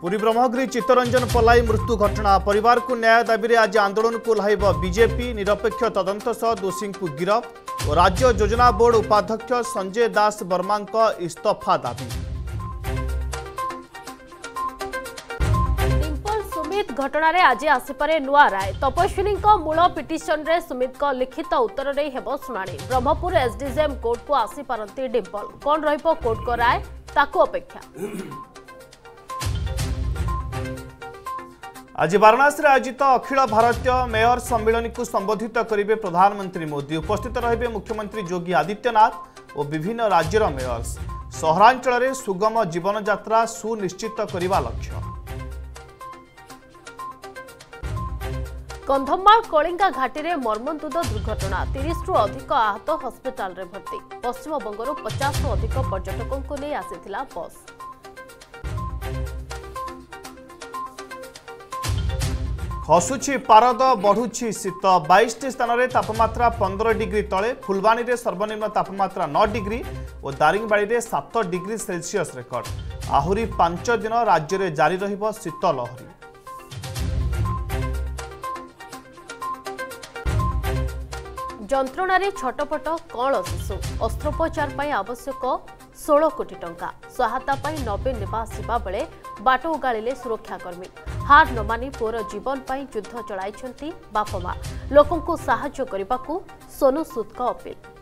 ପୁରୀ ବ୍ରହ୍ମଗିରି ଚିତ୍ତରଞ୍ଜନ ପଲାଇ ମୃତ୍ୟୁ ଘଟଣା ପରିବାରକୁ ନ୍ୟାୟ ଦାବିରେ ଆଜି ଆନ୍ଦୋଳନକୁ ଓହ୍ଲାଇବ ବିଜେପି ନିରପେକ୍ଷ ତଦନ୍ତ ସହ ଦୋଷୀଙ୍କୁ ଗିରଫ ଓ ରାଜ୍ୟ ଯୋଜନା ବୋର୍ଡ ଉପାଧ୍ୟକ୍ଷ ସଞ୍ଜୟ ଦାସ ବର୍ମାଙ୍କ ଇସ୍ତଫା ଦାବି ସୁମିତ ଘଟଣାରେ ଆଜି ଆସିପାରେ ନୂଆ ରାୟ ତପସ୍ୱିନୀଙ୍କ ମୂଳ ପିଟିସନରେ ସୁମିତଙ୍କ ଲିଖିତ ଉତ୍ତରରେ ହେବ ଶୁଣାଣି ବ୍ରହ୍ମପୁର ଏସ୍ଡିଜେଏମ୍ କୋର୍ଟକୁ ଆସିପାରନ୍ତି ଡିମ୍ପଲ କ'ଣ ରହିବ କୋର୍ଟଙ୍କ ରାୟ ତାକୁ ଅପେକ୍ଷା আজ বারাণসী আয়োজিত অখিল ভারতীয় মেয়র সম্মিলনী সম্বোধিত করবে প্রধানমন্ত্রী মোদী উপস্থিত রহবে মুখ্যমন্ত্রী যোগী আদিত্যনাথ ও বিভিন্ন রাজ্যর মেয়র সহরাঞ্চলের সুগম জীবনযাত্রা সুনিশ্চিত করা লক্ষ্য କନ୍ଧମାଳ କଳିଙ୍ଗା ଘାଟିରେ ମର୍ମନ୍ତୁଦ ଦୁର୍ଘଟଣା ତିରିଶରୁ ଅଧିକ ଆହତ ହସ୍ପିଟାଲରେ ଭର୍ତ୍ତି ପଶ୍ଚିମବଙ୍ଗରୁ ପଚାଶରୁ ଅଧିକ ପର୍ଯ୍ୟଟକଙ୍କୁ ନେଇ ଆସିଥିଲା ବସ୍ ଖସୁଛି ପାରଦ ବଢୁଛି ଶୀତ ବାଇଶଟି ସ୍ଥାନରେ ତାପମାତ୍ରା ପନ୍ଦର ଡିଗ୍ରୀ ତଳେ ଫୁଲବାଣୀରେ ସର୍ବନିମ୍ନ ତାପମାତ୍ରା ନଅ ଡିଗ୍ରୀ ଓ ଦାରିଙ୍ଗବାଡ଼ିରେ ସାତ ଡିଗ୍ରୀ ସେଲସିୟସ୍ ରେକର୍ଡ ଆହୁରି ପାଞ୍ଚ ଦିନ ରାଜ୍ୟରେ ଜାରି ରହିବ ଶୀତ ଲହରୀ जणाले छटपट कँ शिशु अस्त्रोपचारै आवश्यक षो कोटि टा सहायता पनि नवीन नवास युवा बाटो उगाडिले सुरक्षाकर्मी हार नानि पोर जीवनपुद्ध चलै बापमा लोक साह्यो सोनुसुद्को अपिल्